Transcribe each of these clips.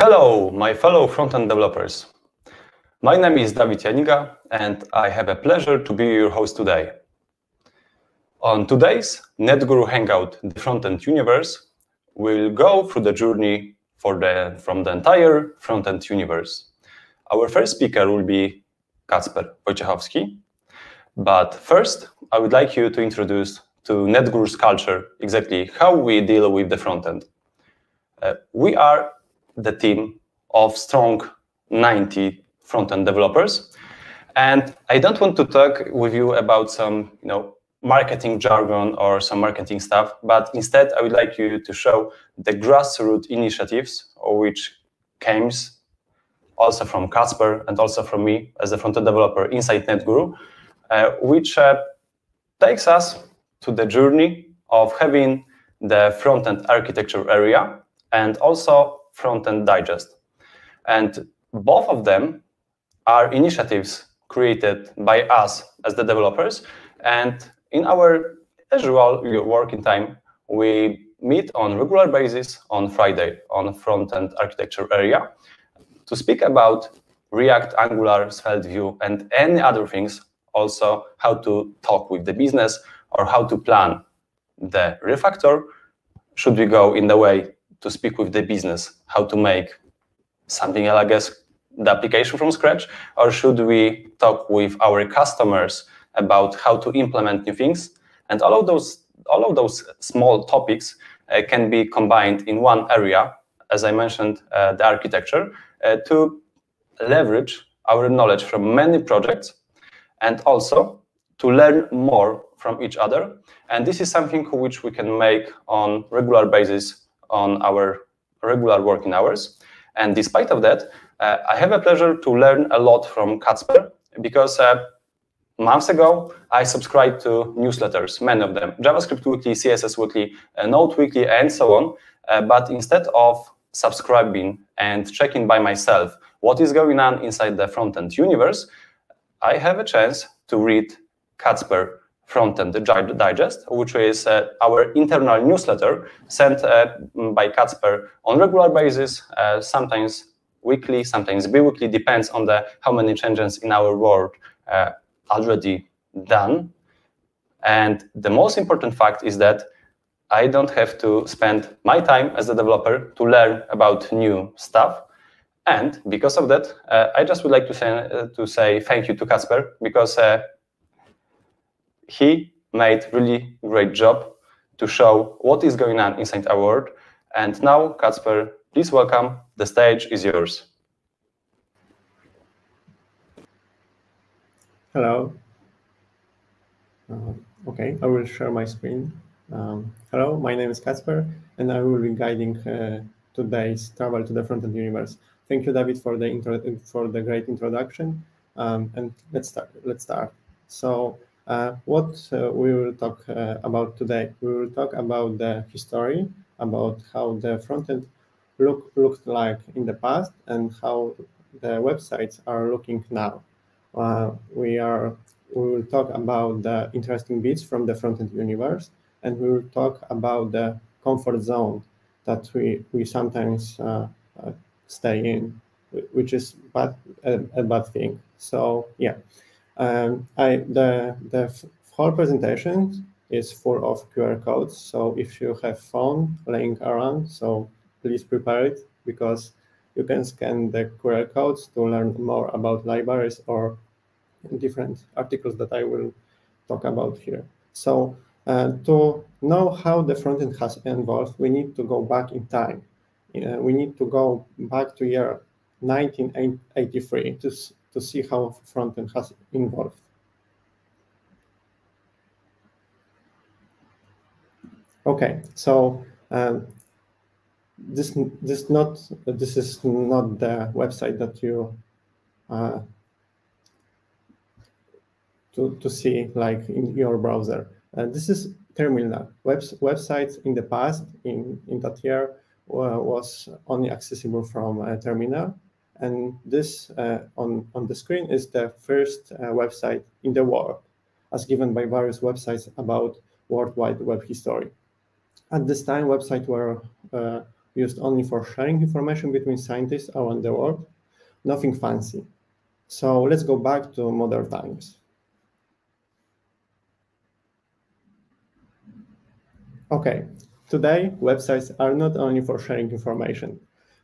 Hello, my fellow front-end developers. My name is David Janiga, and I have a pleasure to be your host today. On today's Netguru Hangout, the front-end universe, we'll go through the journey for the, from the entire front-end universe. Our first speaker will be Kacper Wojciechowski. But first, I would like you to introduce to Netguru's culture exactly how we deal with the front-end. Uh, we are the team of strong 90 front-end developers. And I don't want to talk with you about some, you know, marketing jargon or some marketing stuff, but instead I would like you to show the grassroots initiatives which came also from Kacper and also from me as a front-end developer inside Netguru, uh, which uh, takes us to the journey of having the front-end architecture area and also front-end digest. And both of them are initiatives created by us as the developers. And in our usual working time, we meet on regular basis on Friday on front-end architecture area to speak about React, Angular, Svelte, Vue, and any other things, also how to talk with the business or how to plan the refactor. Should we go in the way to speak with the business, how to make something, I guess, the application from scratch, or should we talk with our customers about how to implement new things? And all of those, all of those small topics uh, can be combined in one area, as I mentioned, uh, the architecture, uh, to leverage our knowledge from many projects and also to learn more from each other. And this is something which we can make on regular basis on our regular working hours. And despite of that, uh, I have a pleasure to learn a lot from Kacper because uh, months ago, I subscribed to newsletters, many of them, JavaScript Weekly, CSS Weekly, uh, Node Weekly, and so on. Uh, but instead of subscribing and checking by myself what is going on inside the front-end universe, I have a chance to read Kacper Front-end Digest, which is uh, our internal newsletter sent uh, by Kacper on regular basis, uh, sometimes weekly, sometimes bi-weekly, depends on the how many changes in our world uh, already done. And the most important fact is that I don't have to spend my time as a developer to learn about new stuff. And because of that, uh, I just would like to say, uh, to say thank you to Kacper because he made really great job to show what is going on inside our world. And now, Kacper, please welcome. The stage is yours. Hello. Uh, okay, I will share my screen. Um, hello, my name is Kacper, and I will be guiding uh, today's travel to the front-end universe. Thank you, David, for the for the great introduction. Um, and let's start. Let's start. So, uh, what uh, we will talk uh, about today? We will talk about the history, about how the front-end look looked like in the past, and how the websites are looking now. Uh, we are we will talk about the interesting bits from the front-end universe and we will talk about the comfort zone that we we sometimes uh, uh, stay in, which is bad, a, a, bad thing. So yeah, um, I the the whole presentation is full of QR codes. So if you have phone laying around, so please prepare it because you can scan the QR codes to learn more about libraries or different articles that I will talk about here. So uh, to know how the frontend has evolved, we need to go back in time. Uh, we need to go back to year 1983 to, to see how frontend has evolved. Okay, so um, this this not this is not the website that you uh, to to see like in your browser. Uh, this is terminal. Web, websites in the past, in, in that year, uh, was only accessible from a terminal. And this uh, on, on the screen is the first uh, website in the world, as given by various websites about World Wide Web history. At this time, websites were uh, used only for sharing information between scientists around the world, nothing fancy. So let's go back to modern times. Okay, today websites are not only for sharing information.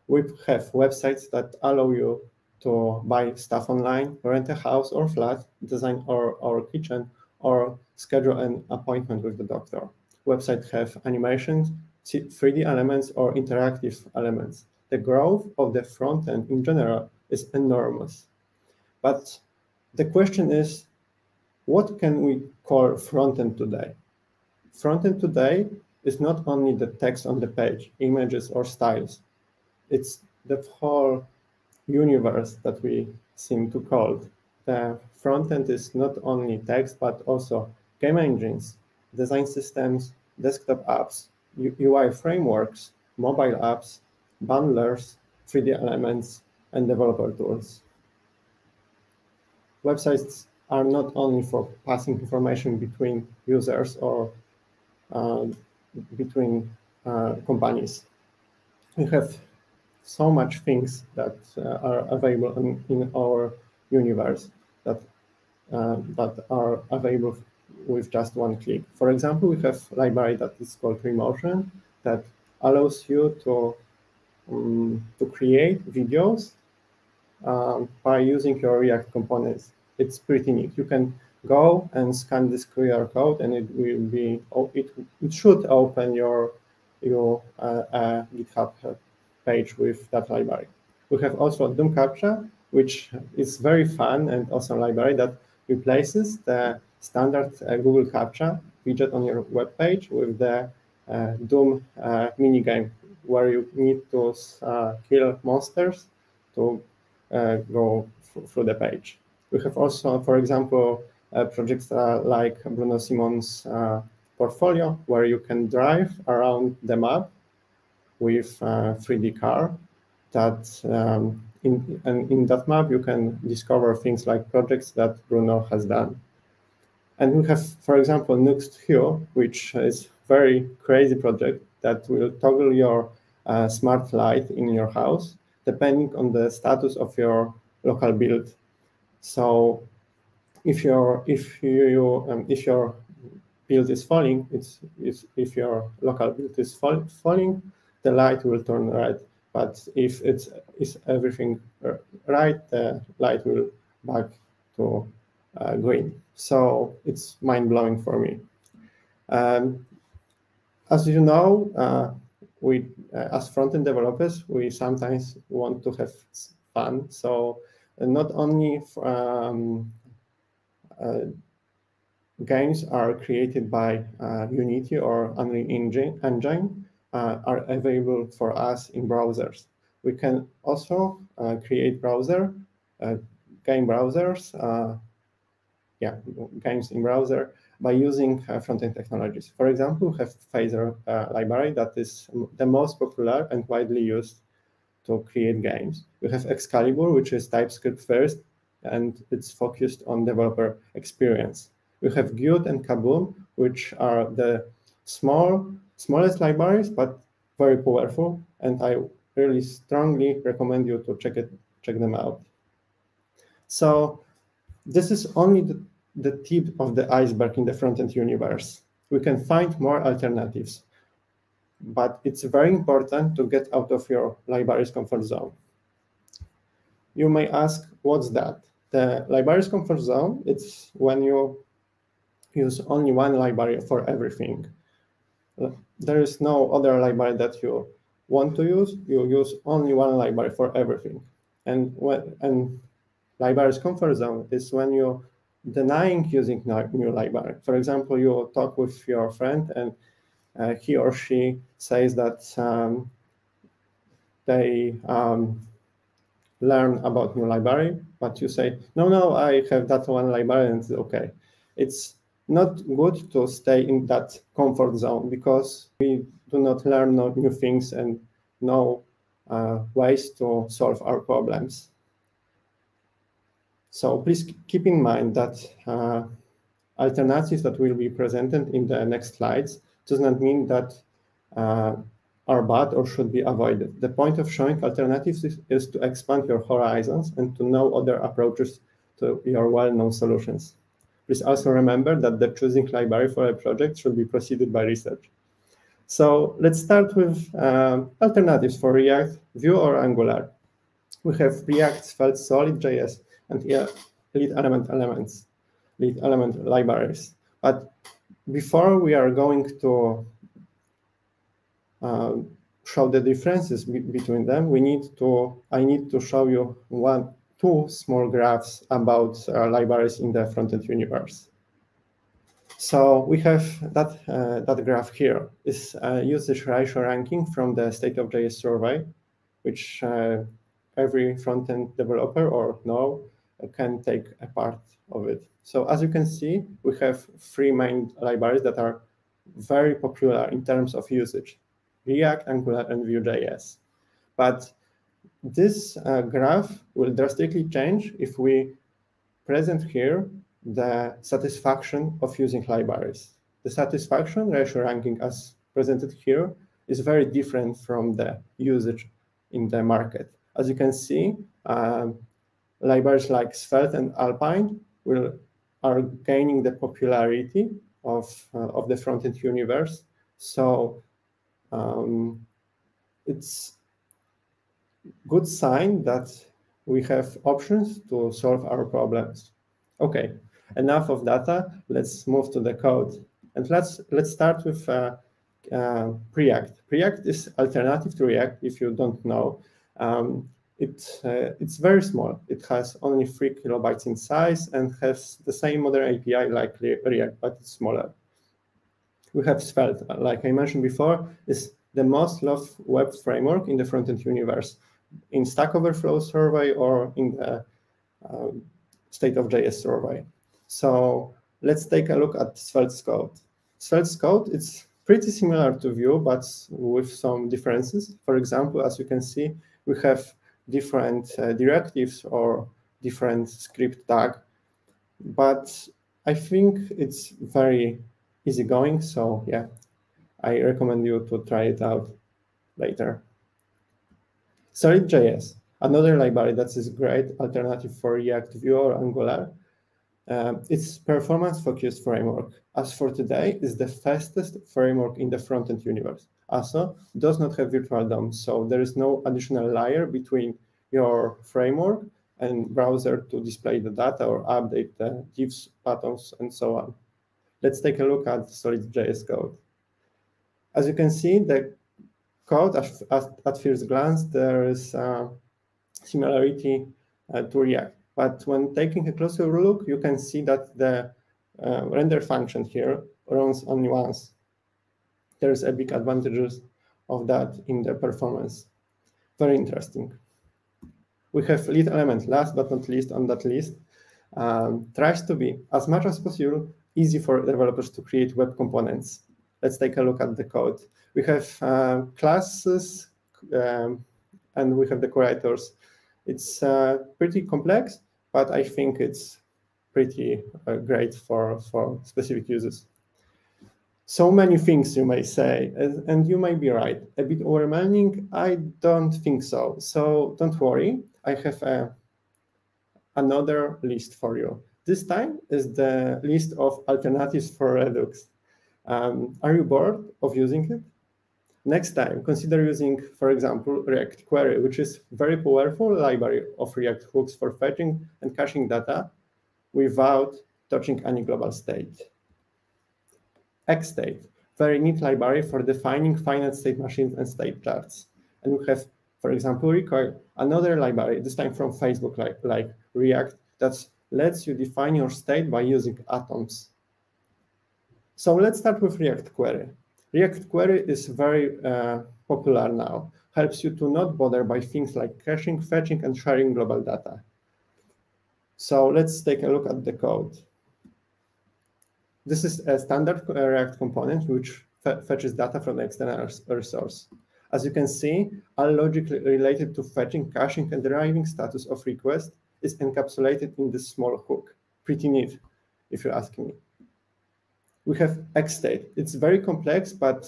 We have websites that allow you to buy stuff online, rent a house or flat, design our, our kitchen, or schedule an appointment with the doctor. Websites have animations, 3D elements, or interactive elements. The growth of the front end in general is enormous. But the question is, what can we call front end today? Front end today is not only the text on the page, images or styles. It's the whole universe that we seem to call. The front end is not only text, but also game engines, design systems, desktop apps, UI frameworks, mobile apps, bundlers, 3D elements, and developer tools. Websites are not only for passing information between users or uh, between uh, companies. We have so much things that uh, are available in, in, our universe that uh, that are available with just one click. For example, we have a library that is called Remotion that allows you to um, to create videos um, by using your React components. It's pretty neat. You can go and scan this QR code, and it will be it it should open your your uh, uh, GitHub page with that library. We have also Doom Captcha, which is very fun and awesome library that replaces the standard uh, Google Captcha widget on your web page with the uh, Doom uh, minigame, where you need to uh, kill monsters to uh, go through the page. We have also, for example, uh, projects like Bruno Simon's portfolio, where you can drive around the map with a 3D car. That um, in, and in that map, you can discover things like projects that Bruno has done. And we have, for example, Nuxt Hue, which is very crazy project that will toggle your uh, smart light in your house depending on the status of your local build. So if your if you um, if your build is falling, it's, it's if your local build is fall, falling, the light will turn red. But if it's is everything right, the light will back to uh, green. So it's mind blowing for me. Um, as you know, uh, we uh, as front-end developers, we sometimes want to have fun. So not only um, uh, games are created by uh, Unity or Unreal engine uh, are available for us in browsers. We can also create browser, game browsers, yeah, games in browser by using uh, front-end technologies. For example, we have Phaser uh, library that is the most popular and widely used to create games. We have Excalibur, which is TypeScript first, and it's focused on developer experience. We have Qt and Kaboom, which are the small, smallest libraries, but very powerful. And I really strongly recommend you to check it, check them out. So this is only the, the tip of the iceberg in the front-end universe. We can find more alternatives, but it's very important to get out of your library's comfort zone. You may ask, what's that? The library's comfort zone, it's when you use only one library for everything. There is no other library that you want to use. You use only one library for everything. And when and library's comfort zone is when you denying using new library. For example, you talk with your friend and uh, he or she says that um, they um, learn about new library, but you say, no, no, I have that one library and it's okay. It's not good to stay in that comfort zone because we do not learn no new things and know uh, ways to solve our problems. So please keep in mind that uh, alternatives that will be presented in the next slides does not mean that uh, our bad or should be avoided. The point of showing alternatives is, is to expand your horizons and to know other approaches to your well-known solutions. Please also remember that the choosing library for a project should be preceded by research. So let's start with um, alternatives for React, Vue, or Angular. We have React, Svelte, Solid, JS, and yeah, Lit Element elements, Lit Element libraries. But before we are going to uh, show the differences be between them, we need to, I need to show you one, two small graphs about uh, libraries in the frontend universe. So we have that, uh, that graph here is a usage ratio ranking from the State of JS survey, which uh, every front-end developer or no can take a part of it. So as you can see, we have three main libraries that are very popular in terms of usage, React, Angular, and Vue.js. But this uh, graph will drastically change if we present here the satisfaction of using libraries. The satisfaction ratio ranking as presented here is very different from the usage in the market. As you can see, um, libraries like Svelte and Alpine will are gaining the popularity of, uh, of the front-end universe. So um, it's good sign that we have options to solve our problems. Okay, enough of data. Let's move to the code. And let's let's start with uh, uh, Preact. Preact is alternative to React if you don't know. Um, it, uh, it's very small. It has only three kilobytes in size and has the same modern API like React, but it's smaller. We have Svelte, like I mentioned before, is the most loved web framework in the frontend universe in Stack Overflow survey or in the uh, State of JS survey. So let's take a look at Svelte's code. Svelte's code, it's pretty similar to Vue, but with some differences. For example, as you can see, we have different uh, directives or different script tag. But I think it's very easygoing. So yeah, I recommend you to try it out later. Solid.js, another library that is a great alternative for React, Vue, or Angular. Uh, it's performance-focused framework. As for today, is the fastest framework in the front-end universe. Also, does not have virtual DOM, so there is no additional layer between your framework and browser to display the data or update the diffs, patterns, and so on. Let's take a look at Solid.js code. As you can see, the code at, at, at first glance, there is a similarity uh, to React. But when taking a closer look, you can see that the uh, render function here runs only once there's a big advantages of that in the performance. Very interesting. We have Lit Element, last but not least on that list, um, tries to be as much as possible easy for developers to create web components. Let's take a look at the code. We have uh, classes um, and we have the decorators. It's uh, pretty complex, but I think it's pretty uh, great for, for specific uses so many things you may say, and you may be right. A bit overwhelming? I don't think so. So don't worry. I have a, another list for you. This time is the list of alternatives for Redux. Um, are you bored of using it? Next time, consider using, for example, React Query, which is very powerful library of React hooks for fetching and caching data without touching any global state. XState, very neat library for defining finite state machines and state charts. And we have, for example, Recoil, another library, this time from Facebook, like, like React, that lets you define your state by using atoms. So let's start with React Query. React Query is very uh, popular now, helps you to not bother by things like caching, fetching, and sharing global data. So let's take a look at the code. This is a standard React component which fetches data from external resource. As you can see, all logic related to fetching, caching, and deriving status of request is encapsulated in this small hook. Pretty neat, if you ask me. We have XState. It's very complex, but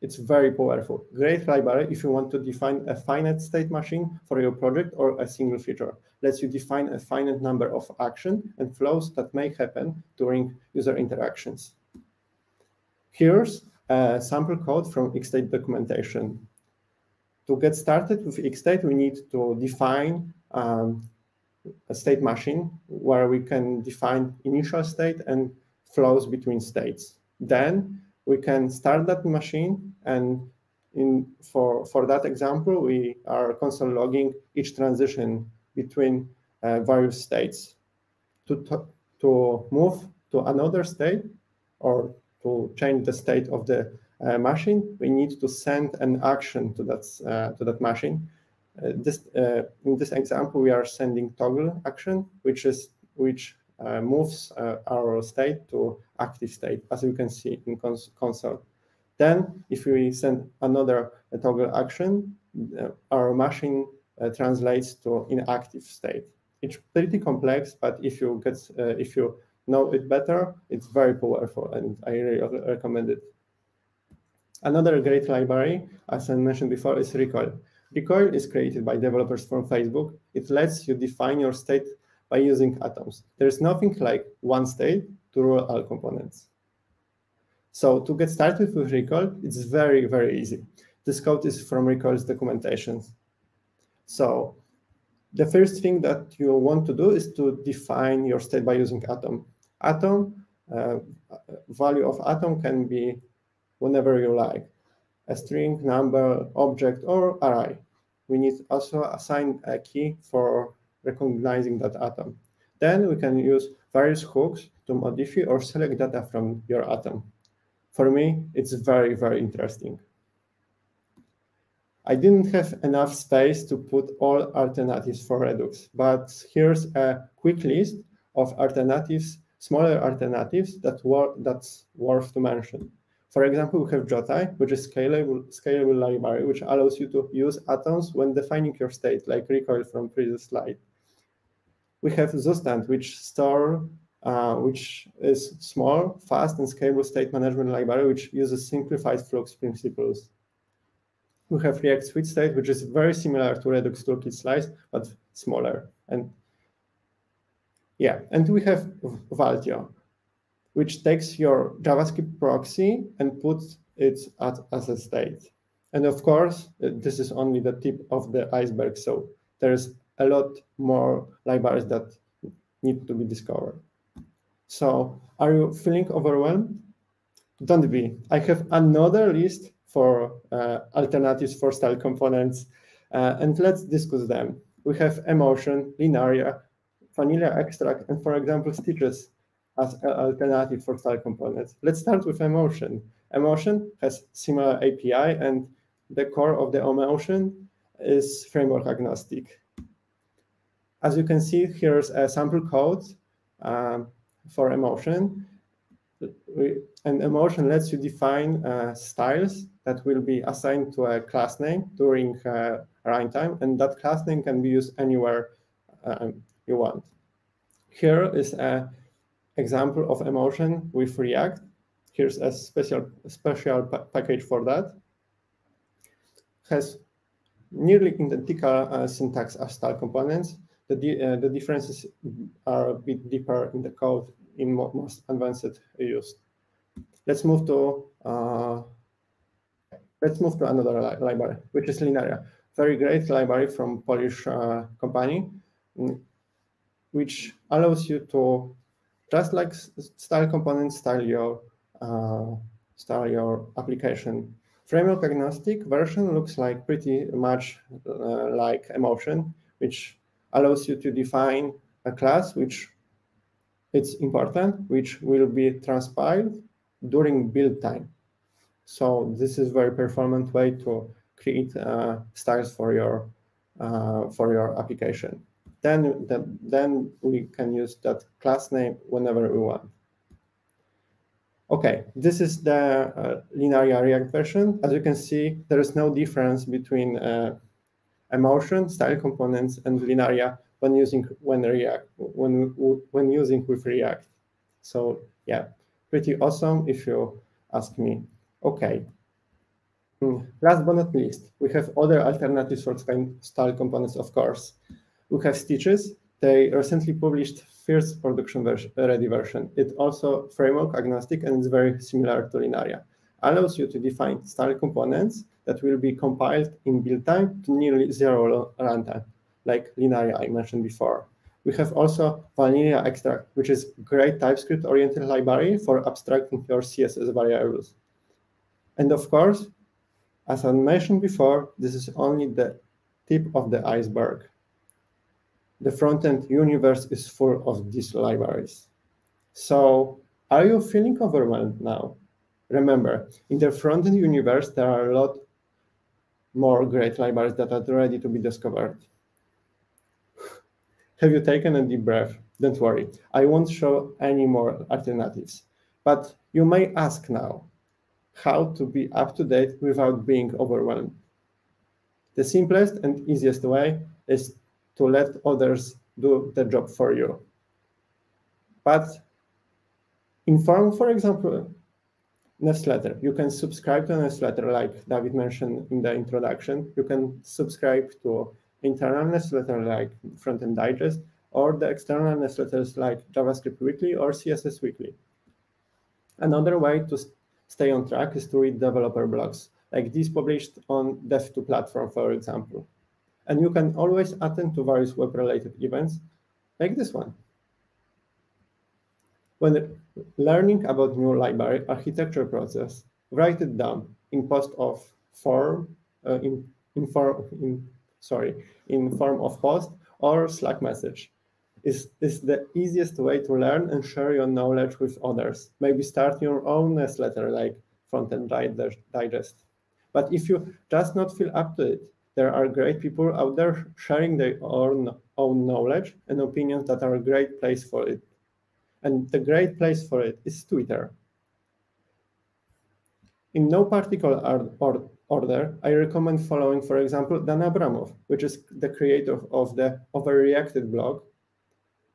It's very powerful. Great library if you want to define a finite state machine for your project or a single feature. Lets you define a finite number of action and flows that may happen during user interactions. Here's a sample code from Xstate documentation. To get started with Xstate, we need to define um, a state machine where we can define initial state and flows between states. Then we can start that machine and in for, for that example, we are console logging each transition between uh, various states. To, to, move to another state or to change the state of the uh, machine, we need to send an action to that, uh, to that machine. Uh, this, uh, in this example, we are sending toggle action, which is which Uh, moves uh, our state to active state, as you can see in cons console. Then, if we send another toggle action, uh, our machine translates to inactive state. It's pretty complex, but if you get if you know it better, it's very powerful, and I really recommend it. Another great library, as I mentioned before, is Recoil. Recoil is created by developers from Facebook. It lets you define your state by using atoms. There's nothing like one state to rule all components. So to get started with Recoil, it's very, very easy. This code is from Recoil's documentation. So the first thing that you want to do is to define your state by using atom. Atom, uh, value of atom can be whenever you like, a string, number, object, or array. We need also assign a key for recognizing that atom. Then we can use various hooks to modify or select data from your atom. For me, it's very, very interesting. I didn't have enough space to put all alternatives for Redux, but here's a quick list of alternatives, smaller alternatives that were, that's worth to mention. For example, we have Jotai, which is scalable, scalable library, which allows you to use atoms when defining your state, like recoil from previous slide. We have Zustand, which store, uh, which is small, fast, and scalable state management library, which uses simplified flux principles. We have React Sweet State, which is very similar to Redux Toolkit Slice, but smaller. And yeah, and we have Valtio, which takes your JavaScript proxy and puts it at, as a state. And of course, this is only the tip of the iceberg. So there's a lot more libraries that need to be discovered. So are you feeling overwhelmed? Don't be. I have another list for uh, alternatives for style components, uh, and let's discuss them. We have emotion, Linaria, vanilla extract, and for example, stitches as an alternative for style components. Let's start with emotion. Emotion has similar API, and the core of the emotion is framework agnostic. As you can see, here's a sample code um, for emotion. And emotion lets you define uh, styles that will be assigned to a class name during uh, runtime, and that class name can be used anywhere um, you want. Here is an example of emotion with React. Here's a special, special pa package for that. Has nearly identical uh, syntax as style components. The, uh, the differences are a bit deeper in the code in most advanced use. Let's move to uh, let's move to another li library, which is Linaria. Very great library from Polish uh, company, mm, which allows you to just like style components style your uh, style your application. Framework agnostic version looks like pretty much uh, like emotion, which allows you to define a class which it's important, which will be transpiled during build time. So this is very performant way to create uh, styles for your uh, for your application then, the, then we can use that class name whenever we want. Okay, this is the uh, Linaria React version. As you can see, there is no difference between uh, emotion, style components, and Linaria when using when React when when using with React. So yeah, pretty awesome if you ask me. Okay, Hmm. Last but not least, we have other alternatives for style components, of course. We have Stitches. They recently published first production version, ready version. It also framework agnostic and it's very similar to Linaria. Allows you to define style components that will be compiled in build time to nearly zero runtime, like Linaria I mentioned before. We have also Vanilla Extract, which is great TypeScript-oriented library for abstracting your CSS variables. And of course, as I mentioned before, this is only the tip of the iceberg. The front-end universe is full of these libraries. So are you feeling overwhelmed now? Remember, in the front-end universe, there are a lot more great libraries that are ready to be discovered. Have you taken a deep breath? Don't worry, I won't show any more alternatives. But you may ask now, how to be up to date without being overwhelmed. The simplest and easiest way is to let others do the job for you. But inform, for example, newsletter. You can subscribe to a newsletter like David mentioned in the introduction. You can subscribe to internal newsletter like Frontend Digest or the external newsletters like JavaScript Weekly or CSS Weekly. Another way to stay on track is to read developer blogs, like these published on Dev.to platform, for example. And you can always attend to various web-related events, like this one. When learning about new library architecture process, write it down in post of form, uh, in, in, form, in, sorry, in form of post or Slack message is, is the easiest way to learn and share your knowledge with others. Maybe start your own newsletter like Frontend Digest. But if you just not feel up to it, there are great people out there sharing their own, own knowledge and opinions that are a great place for it. And the great place for it is Twitter. In no particular order, I recommend following, for example, Dan Abramov, which is the creator of the Overreacted blog,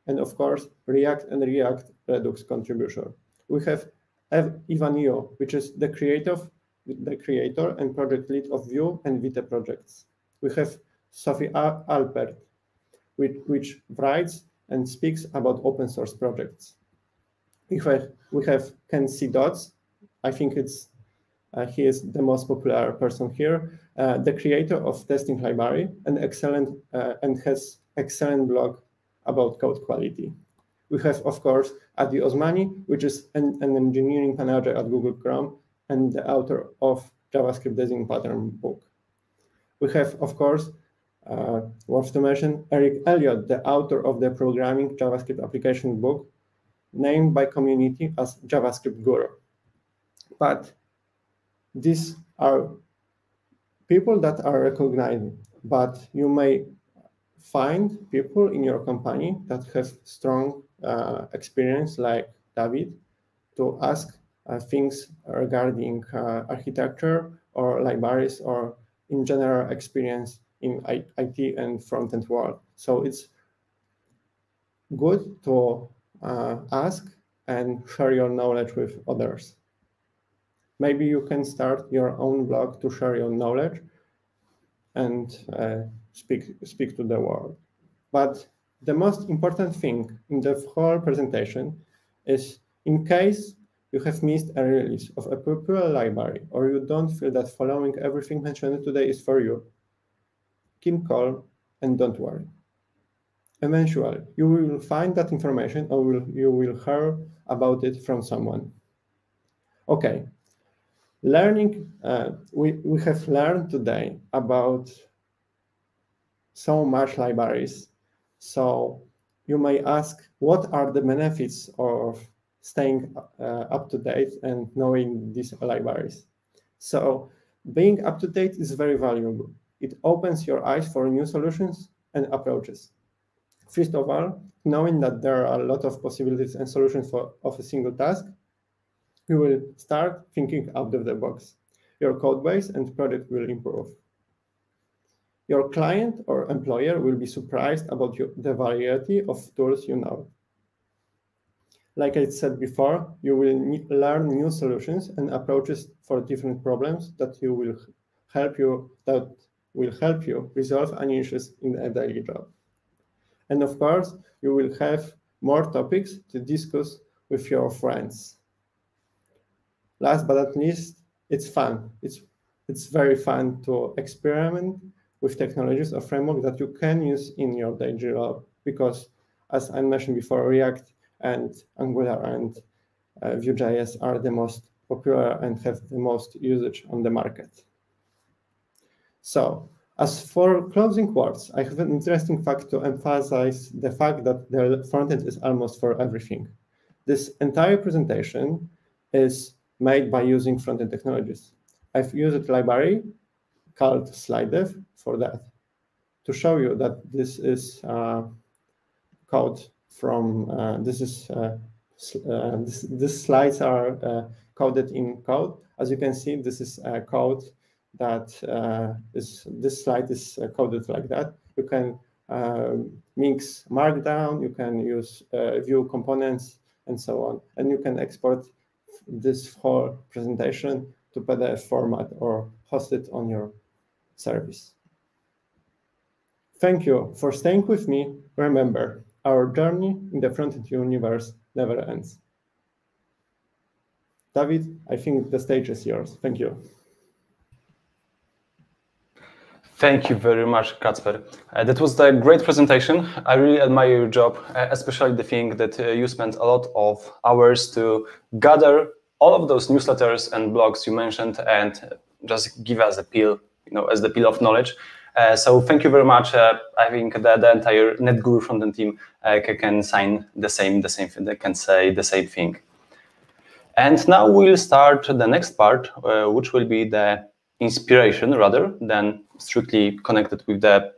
and of course, React and React Redux contributor. We have Ev Evan You, which is the creator, the creator and project lead of Vue and Vite projects. We have Sophie Alpert, which, which writes and speaks about open source projects. We have, we have Ken C. Dodds. I think it's uh, he is the most popular person here, uh, the creator of Testing Library, and excellent uh, and has excellent blog about code quality. We have, of course, Addy Osmani, which is an, an engineering manager at Google Chrome and the author of JavaScript design pattern book. We have, of course, worth to mention, Eric Elliott, the author of the programming JavaScript application book, named by community as JavaScript Guru. But these are people that are recognized, but you may find people in your company that have strong uh, experience like David to ask uh, things regarding uh, architecture or libraries or in general experience in IT and front-end world. So it's good to uh, ask and share your knowledge with others. Maybe you can start your own blog to share your knowledge and uh, speak, speak to the world. But the most important thing in the whole presentation is in case you have missed a release of a popular library or you don't feel that following everything mentioned today is for you, keep calm and don't worry. Eventually, you will find that information or will, you will hear about it from someone. Okay, learning, uh, we, we have learned today about so much libraries. So you may ask, what are the benefits of staying uh, up to date and knowing these libraries? So being up to date is very valuable. It opens your eyes for new solutions and approaches. First of all, knowing that there are a lot of possibilities and solutions for of a single task, you will start thinking out of the box. Your code base and project will improve. Your client or employer will be surprised about your, the variety of tools you know. Like I said before, you will learn new solutions and approaches for different problems that you will help you that will help you resolve any issues in a daily job. And of course, you will have more topics to discuss with your friends. Last but not least, it's fun. It's it's very fun to experiment with technologies or framework that you can use in your daily job because as I mentioned before, React and Angular and uh, Vue.js are the most popular and have the most usage on the market. So as for closing words, I have an interesting fact to emphasize the fact that the frontend is almost for everything. This entire presentation is made by using frontend technologies. I've used a library called Slidev for that to show you that this is uh, code from uh, this is uh, uh this, these slides are uh, coded in code. As you can see, this is code that uh, is this slide is uh, coded like that. You can um, mix Markdown, you can use uh, Vue components, and so on, and you can export this whole presentation to PDF format or host it on your service. Thank you for staying with me. Remember, our journey in the front-end universe never ends. David, I think the stage is yours. Thank you. Thank you very much, Kacper. Uh, that was a great presentation. I really admire your job, uh, especially the thing that uh, you spent a lot of hours to gather all of those newsletters and blogs you mentioned and just give us a peel, you know, as the peel of knowledge. Uh, so thank you very much. Uh, I think the, the entire Netguru frontend team uh, can sign the same, the same, thing. they can say the same thing. And now we'll start the next part, which will be the inspiration rather than strictly connected with the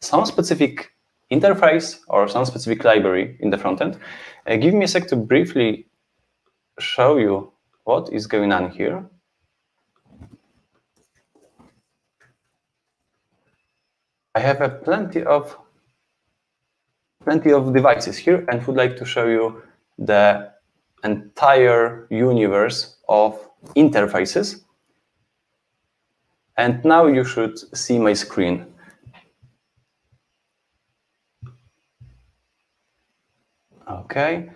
some specific interface or some specific library in the frontend. Uh, give me a sec to briefly show you what is going on here. I have a plenty of plenty of devices here and would like to show you the entire universe of interfaces. And now you should see my screen. Okay.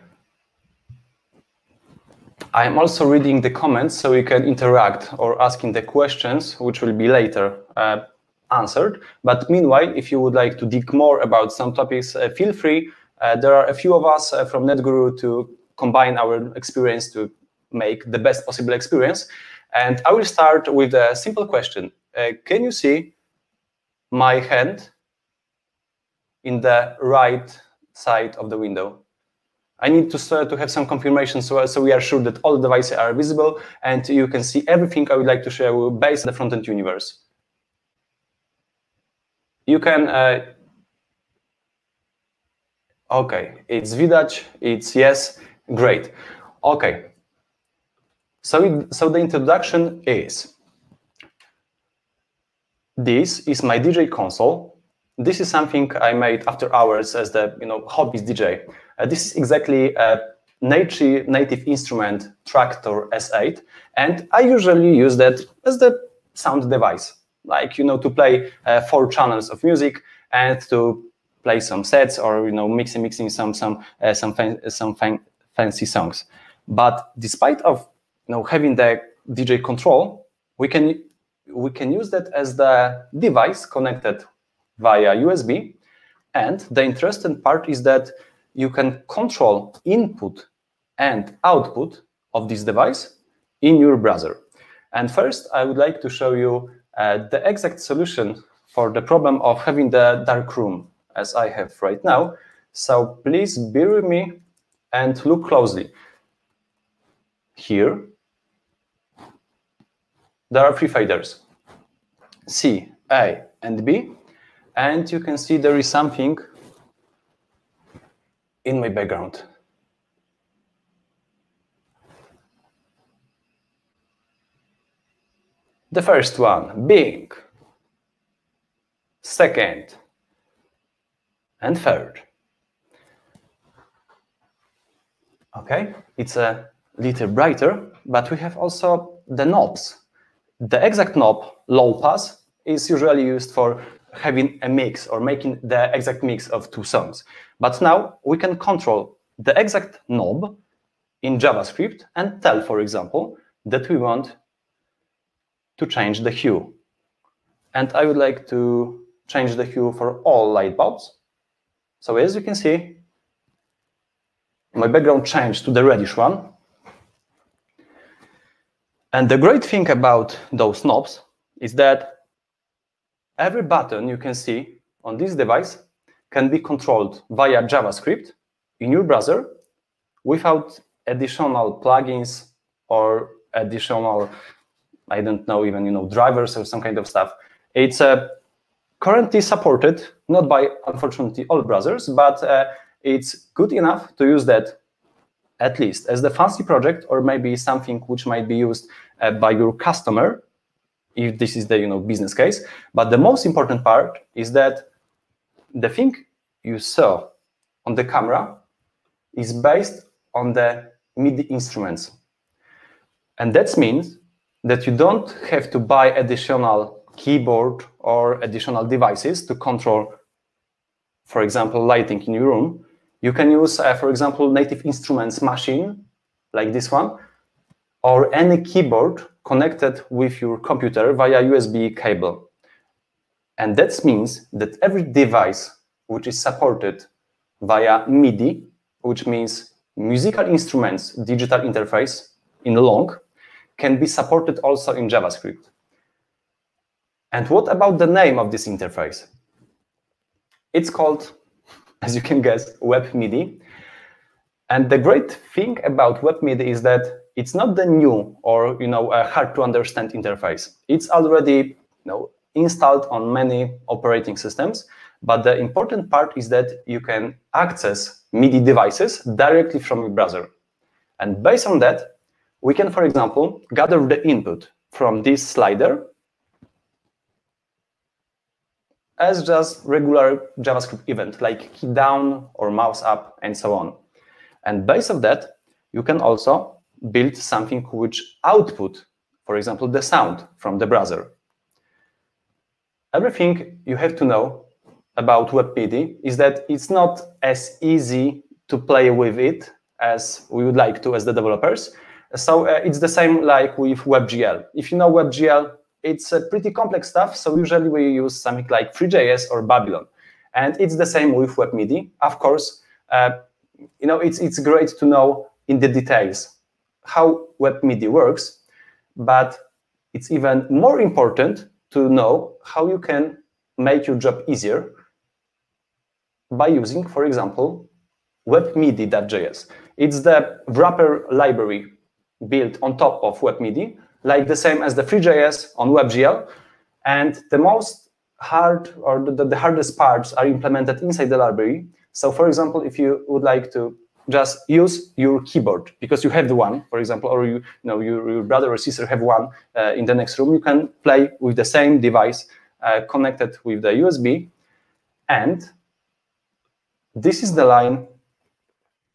I'm also reading the comments so you can interact or asking the questions, which will be later. Uh, answered. But meanwhile, if you would like to dig more about some topics, uh, feel free. Uh, there are a few of us uh, from Netguru to combine our experience to make the best possible experience. And I will start with a simple question. Uh, can you see my hand in the right side of the window? I need to start to have some confirmation so, so we are sure that all the devices are visible and you can see everything I would like to share based on the front-end universe. You can uh, okay. It's widać it's yes. Great. Okay so it, so the introduction is this is my dj console. This is something i made after hours as the you know hobbyist dj uh, this is exactly a native native instrument Traktor s8 and i usually use that as the sound device. Like you know to play uh, four channels of music and to play some sets or you know mixing mixing some some uh, some fan, some fan, fancy songs. But despite of you know having the DJ control, we can we can use that as the device connected via USB. And the interesting part is that you can control input and output of this device in your browser. And first, I would like to show you uh, the exact solution for the problem of having the dark room as I have right now. So please bear with me and look closely. Here, there are three faders, C, A, and B. And you can see there is something in my background. The first one, Bing. Second, and third. Okay, it's a little brighter, but we have also the knobs. The exact knob, low pass, is usually used for having a mix or making the exact mix of two songs. But now we can control the exact knob in JavaScript and tell, for example, that we want to change the hue. And I would like to change the hue for all light bulbs. So as you can see, my background changed to the reddish one. And the great thing about those knobs is that every button you can see on this device can be controlled via JavaScript in your browser without additional plugins or additional, I don't know, even you know drivers or some kind of stuff. It's uh, currently supported not by unfortunately all browsers, but uh, it's good enough to use that at least as the fancy project or maybe something which might be used uh, by your customer if this is the you know business case but the most important part is that the thing you saw on the camera is based on the MIDI instruments. And that means that you don't have to buy additional keyboard or additional devices to control, for example, lighting in your room. You can use, uh, for example, Native Instruments Maschine, like this one, or any keyboard connected with your computer via USB cable. And that means that every device which is supported via MIDI, which means musical instruments digital interface in long, can be supported also in JavaScript. And what about the name of this interface? It's called, as you can guess, WebMIDI. And the great thing about WebMIDI is that it's not the new or you know uh, hard to understand interface. It's already you know installed on many operating systems. But the important part is that you can access MIDI devices directly from your browser. And based on that, we can, for example, gather the input from this slider as just regular JavaScript event, like key down or mouse up and so on. And based on that, you can also build something which output, for example, the sound from the browser. Everything you have to know about WebPD is that it's not as easy to play with it as we would like to as the developers. So uh, it's the same like with WebGL. If you know WebGL, it's pretty complex stuff. So usually we use something like Three.js or Babylon. And it's the same with WebMIDI. Of course, uh, you know, it's, it's great to know in the details how WebMIDI works, but it's even more important to know how you can make your job easier by using, for example, webmidi.js. It's the wrapper library built on top of WebMIDI, like the same as the Three.js on WebGL. And the most hard or the, the, hardest parts are implemented inside the library. So for example, if you would like to just use your keyboard because you have the one, for example, or you, you know your, your brother or sister have one uh, in the next room, you can play with the same device uh, connected with the USB. And this is the line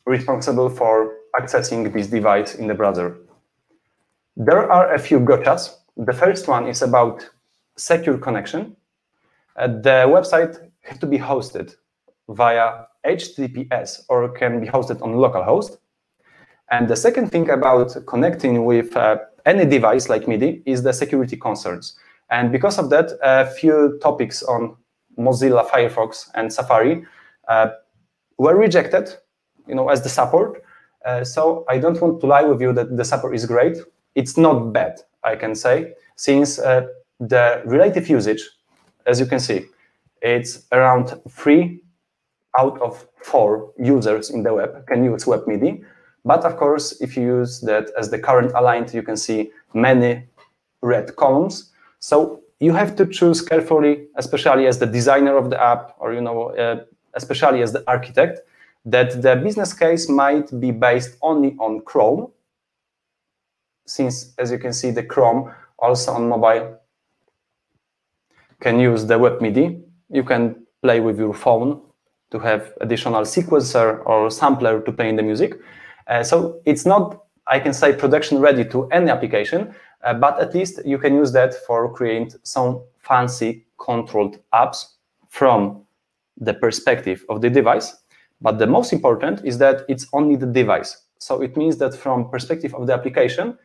responsible for accessing this device in the browser. There are a few gotchas. The first one is about secure connection. Uh, the website has to be hosted via HTTPS or can be hosted on localhost. And the second thing about connecting with uh, any device like MIDI is the security concerns. And because of that, a few topics on Mozilla Firefox and Safari uh, were rejected, you know, as the support. Uh, so I don't want to lie with you that the support is great. It's not bad, I can say, since uh, the relative usage, as you can see, it's around three out of four users in the web can use WebMIDI. But of course, if you use that as the current aligned, you can see many red columns. So you have to choose carefully, especially as the designer of the app or you know uh, especially as the architect, that the business case might be based only on Chrome, since, as you can see, the Chrome also on mobile can use the web MIDI. You can play with your phone to have additional sequencer or sampler to play in the music. Uh, so it's not, I can say, production ready to any application, uh, but at least you can use that for creating some fancy controlled apps from the perspective of the device. But the most important is that it's only the device. So it means that from perspective of the application,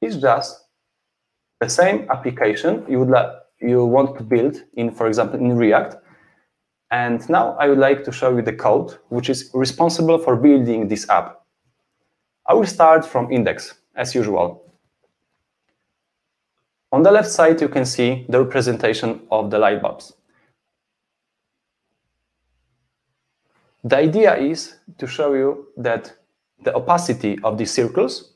it's just the same application you would you want to build in, for example, in React. And now I would like to show you the code which is responsible for building this app. I will start from index, as usual. On the left side, you can see the representation of the light bulbs. The idea is to show you that the opacity of these circles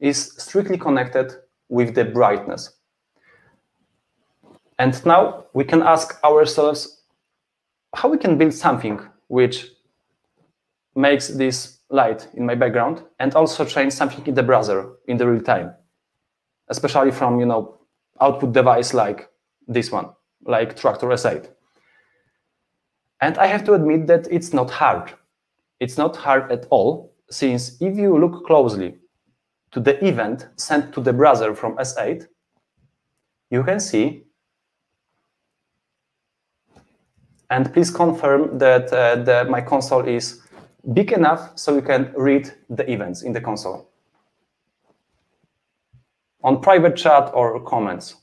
is strictly connected with the brightness. And now we can ask ourselves how we can build something which makes this light in my background and also change something in the browser in the real time, especially from you know output device like this one, like Traktor S8. And I have to admit that it's not hard. It's not hard at all, since if you look closely to the event sent to the browser from S8, you can see, and please confirm that uh, the, my console is big enough so you can read the events in the console on private chat or comments.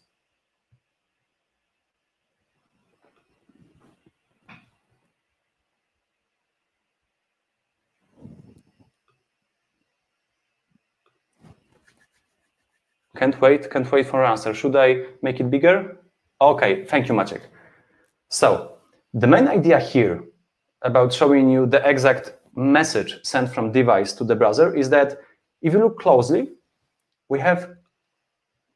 Can't wait, can't wait for an answer. Should I make it bigger? Okay, thank you, Maciek. So the main idea here about showing you the exact message sent from device to the browser is that if you look closely, we have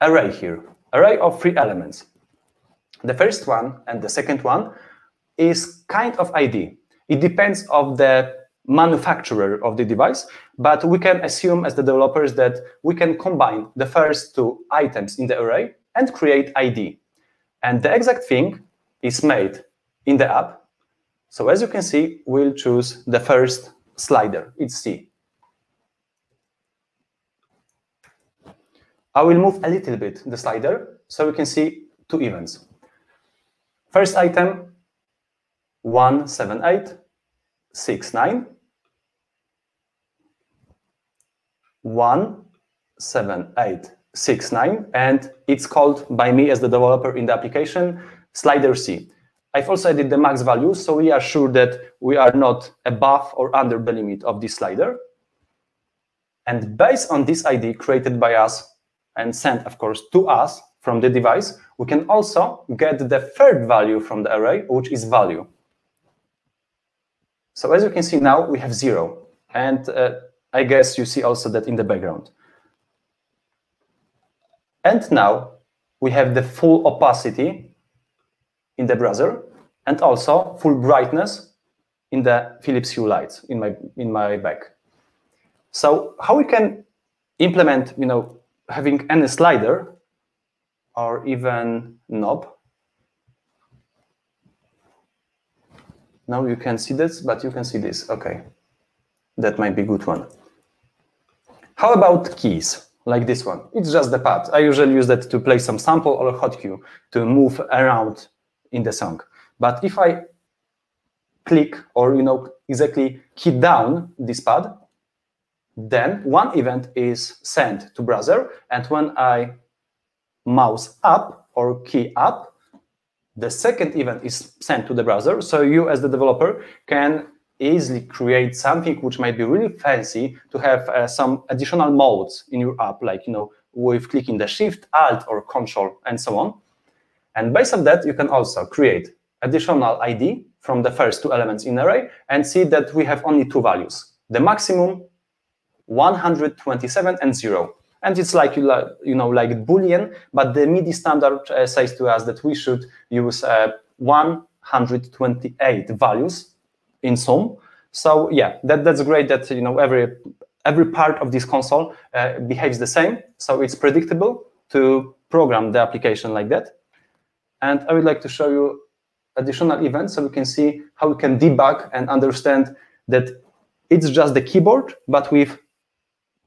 array here, array of three elements. The first one and the second one is kind of ID. It depends of the manufacturer of the device, but we can assume as the developers that we can combine the first two items in the array and create ID. And the exact thing is made in the app. So as you can see, we'll choose the first slider, it's C. I will move a little bit the slider so we can see two events. First item, 178, 69 17869 and it's called by me as the developer in the application slider C. I've also added the max value so we are sure that we are not above or under the limit of this slider. And based on this ID created by us and sent, of course, to us from the device, we can also get the third value from the array, which is value. So as you can see now, we have zero. And uh, I guess you see also that in the background. And now we have the full opacity in the browser and also full brightness in the Philips Hue lights in my in my back. So how we can implement, you know, having any slider or even knob Now you can see this, but you can see this. Okay, that might be a good one. How about keys, like this one? It's just the pad. I usually use that to play some sample or hot cue to move around in the song. But if I click or you know exactly key down this pad, then one event is sent to browser, and when I mouse up or key up, the second event is sent to the browser, so you as the developer can easily create something which might be really fancy to have uh, some additional modes in your app, like you know, with clicking the Shift, Alt, or Control, and so on. And based on that, you can also create additional ID from the first two elements in array and see that we have only two values, the maximum 127 and 0 and it's like you know like boolean but the midi standard uh, says to us that we should use uh, 128 values in sum. So yeah that, that's great that you know every every part of this console uh, behaves the same. So it's predictable to program the application like that. And i would like to show you additional events so we can see how we can debug and understand that it's just the keyboard, but with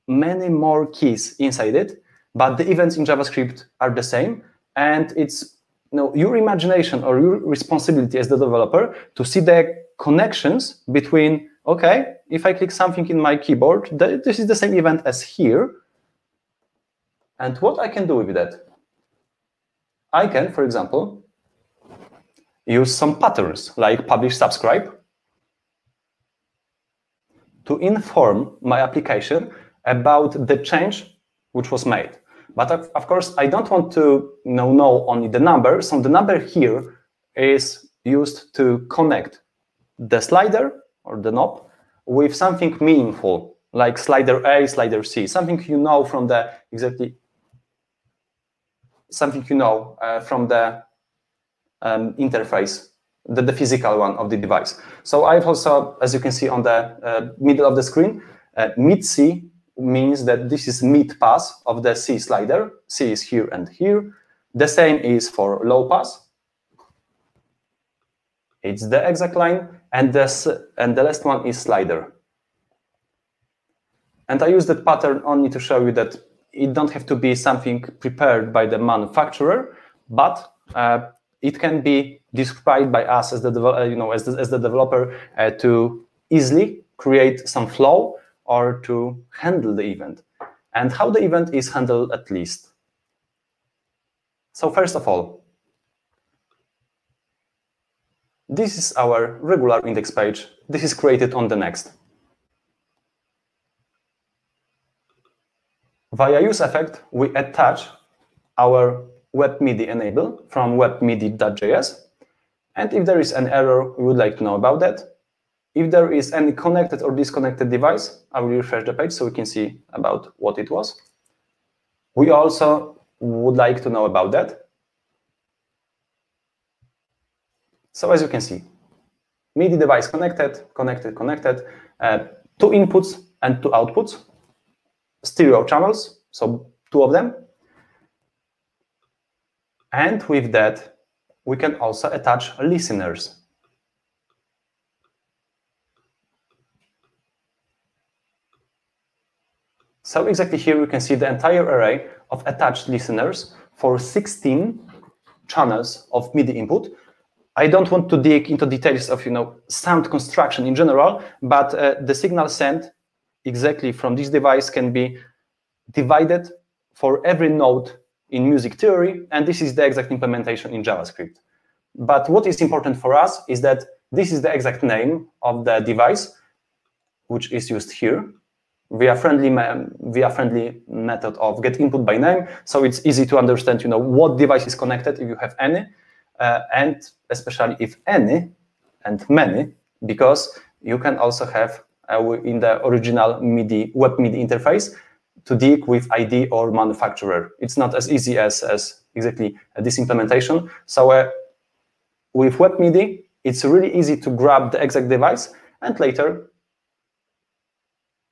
many more keys inside it. But the events in JavaScript are the same, and it's you know, your imagination or your responsibility as the developer to see the connections between, okay, if I click something in my keyboard, this is the same event as here. And what I can do with that? I can, for example, use some patterns like publish subscribe to inform my application about the change which was made. But of, of course, I don't want to know, know only the number. So the number here is used to connect the slider or the knob with something meaningful, like slider A, slider C, something you know from the exactly something you know uh, from the um, interface, the, the, physical one of the device. So I've also, as you can see on the uh, middle of the screen, uh, mid C means that this is mid pass of the C slider. C is here and here. The same is for low pass. It's the exact line, and this and the last one is slider. And I use that pattern only to show you that it don't have to be something prepared by the manufacturer, but uh, it can be described by us as the you know as the, as the developer uh, to easily create some flow or to handle the event and how the event is handled at least. So first of all, this is our regular index page. This is created on the next. Via use effect, we attach our webMIDI enable from webmidi.js. And if there is an error, we would like to know about that. If there is any connected or disconnected device, I will refresh the page so we can see about what it was. We also would like to know about that. So as you can see, MIDI device connected, connected, connected, uh, two inputs and two outputs, stereo channels, so two of them. And with that, we can also attach listeners. So exactly here we can see the entire array of attached listeners for 16 channels of MIDI input. I don't want to dig into details of you know sound construction in general, but uh, the signal sent exactly from this device can be divided for every node in music theory, and this is the exact implementation in JavaScript. But what is important for us is that this is the exact name of the device, which is used here via friendly via friendly method of get input by name. So it's easy to understand, you know, what device is connected if you have any, uh, and especially if any and many, because you can also have uh, in the original MIDI web MIDI interface to dig with ID or manufacturer. It's not as easy as, as exactly this implementation. So uh, with web MIDI, it's really easy to grab the exact device and later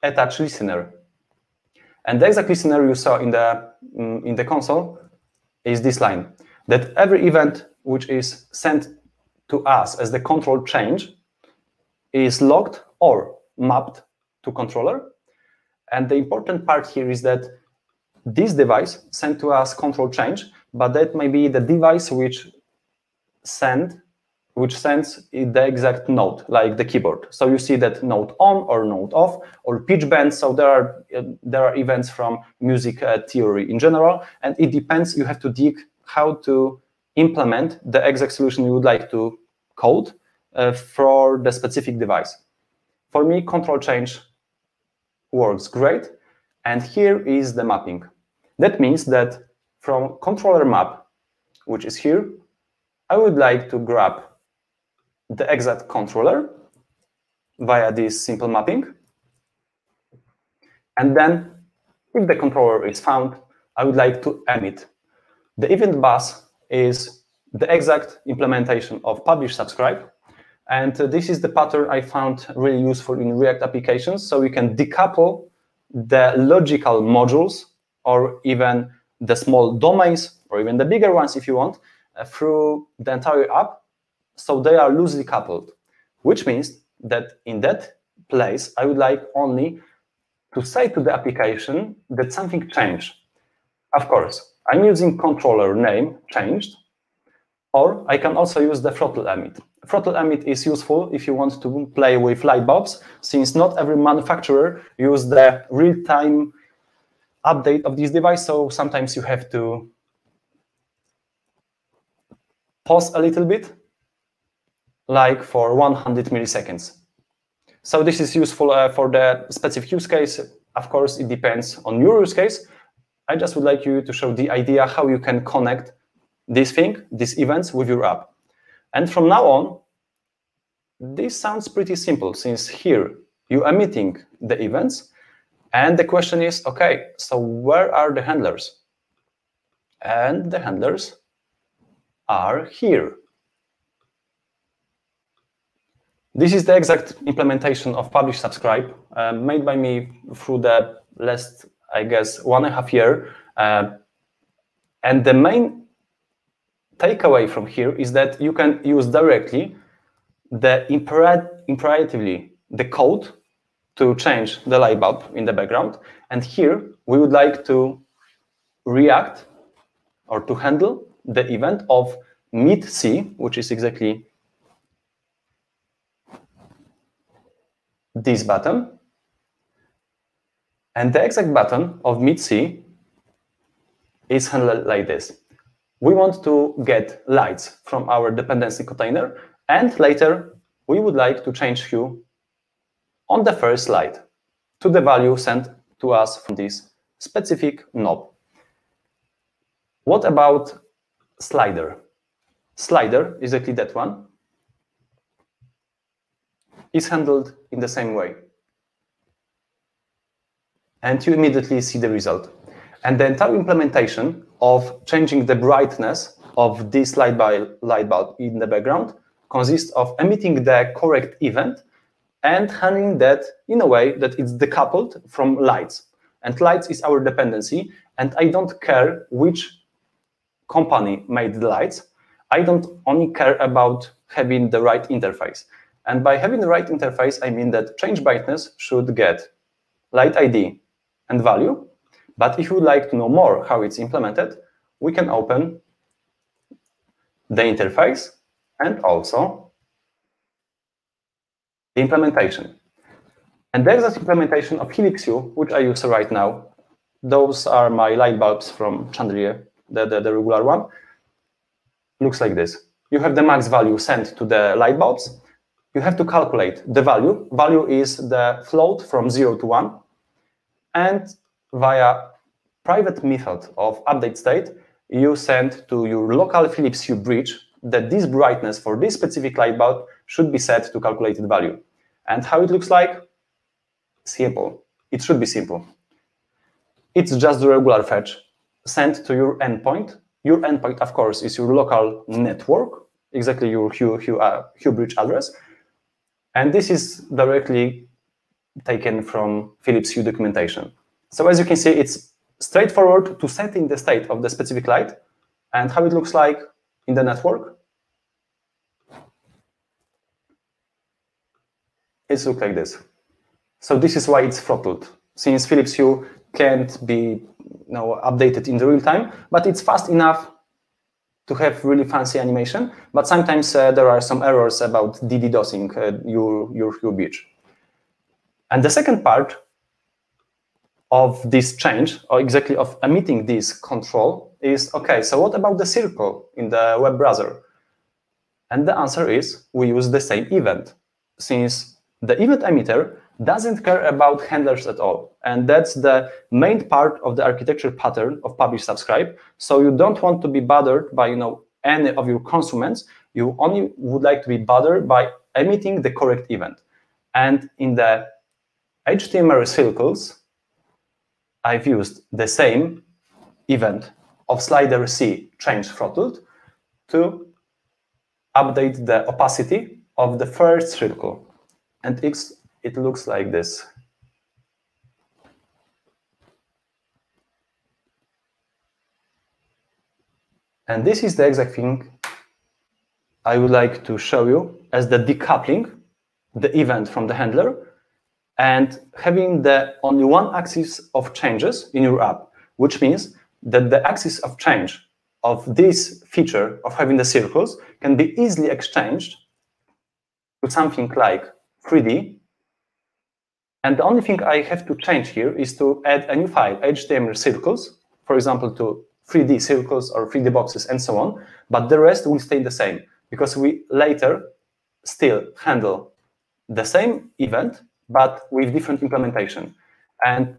attach listener. And the exact listener you saw in the, mm, in the console is this line, that every event which is sent to us as the control change is logged or mapped to controller. And the important part here is that this device sent to us control change, but that may be the device which send which sends the exact note, like the keyboard. So you see that note on or note off or pitch bend. So there are uh, there are events from music uh, theory in general, and it depends. You have to dig how to implement the exact solution you would like to code uh, for the specific device. For me, control change works great, and here is the mapping. That means that from controller map, which is here, I would like to grab the exact controller via this simple mapping. And then if the controller is found, I would like to emit. The event bus is the exact implementation of publish subscribe. And uh, this is the pattern I found really useful in React applications. So you can decouple the logical modules or even the small domains or even the bigger ones if you want uh, through the entire app so they are loosely coupled, which means that in that place, I would like only to say to the application that something changed. Of course, I'm using controller name changed, or I can also use the throttle emit. Throttle emit is useful if you want to play with light bulbs, since not every manufacturer use the real-time update of this device, so sometimes you have to pause a little bit, like for 100 milliseconds. So this is useful uh, for the specific use case. Of course, it depends on your use case. I just would like you to show the idea how you can connect this thing, these events with your app. And from now on, this sounds pretty simple since here you're emitting the events. And the question is, okay, so where are the handlers? And the handlers are here. This is the exact implementation of publish subscribe uh, made by me through the last, I guess, one and a half year. Uh, and the main takeaway from here is that you can use directly the imperatively the code to change the light bulb in the background. And here we would like to react or to handle the event of mid C, which is exactly this button. And the exact button of mid C is handled like this. We want to get lights from our dependency container, and later we would like to change hue on the first slide to the value sent to us from this specific knob. What about slider? Slider, exactly that one, is handled in the same way. And you immediately see the result. And the entire implementation of changing the brightness of this light bulb, in the background consists of emitting the correct event and handling that in a way that it's decoupled from lights. And lights is our dependency, and I don't care which company made the lights. I don't only care about having the right interface. And by having the right interface, I mean that change brightness should get light ID and value. But if you would like to know more how it's implemented, we can open the interface and also the implementation. And there's this implementation of Philips Hue, which I use right now. Those are my light bulbs from Chandelier, the, the, the regular one. Looks like this. You have the max value sent to the light bulbs. You have to calculate the value. Value is the float from 0 to 1. And via private method of update state, you send to your local Philips Hue bridge that this brightness for this specific light bulb should be set to calculated value. And how it looks like? Simple. It should be simple. It's just the regular fetch sent to your endpoint. Your endpoint, of course, is your local network, exactly your Hue, Hue, uh, Hue bridge address. And this is directly taken from Philips Hue documentation. So as you can see, it's straightforward to setting the state of the specific light and how it looks like in the network. It looks like this. So this is why it's throttled. Since Philips Hue can't be you know, updated in the real time, but it's fast enough to have really fancy animation. But sometimes uh, there are some errors about DDoSing uh, your, your Hue bridge. And the second part of this change, or exactly of emitting this control, is, okay, so what about the circle in the web browser? And the answer is, we use the same event, since the event emitter doesn't care about handlers at all. And that's the main part of the architecture pattern of publish subscribe. So you don't want to be bothered by you know any of your consumers. You only would like to be bothered by emitting the correct event. And in the HTML circles, I've used the same event of slider C change throttled to update the opacity of the first circle. And X, it looks like this. And this is the exact thing I would like to show you as the decoupling the event from the handler and having the only one axis of changes in your app, which means that the axis of change of this feature of having the circles can be easily exchanged to something like 3D. And the only thing I have to change here is to add a new file, HTML circles, for example, to 3D circles or 3D boxes and so on. But the rest will stay the same because we later still handle the same event, but with different implementation. And